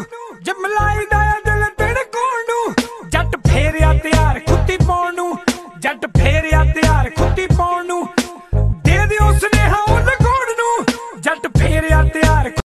ਨੂੰ ਜਮਲਾਈ ਦਾ ਦਿਲ ਧੜਕਾਉਣ ਨੂੰ, ਜੱਟ ਫੇਰਿਆ ਤਿਆਰ ਖੁੱਤੀ ਪਾਉਣ ਨੂੰ, ਜੱਟ ਫੇਰਿਆ ਤਿਆਰ ਖੁੱਤੀ ਪਾਉਣ ਨੂੰ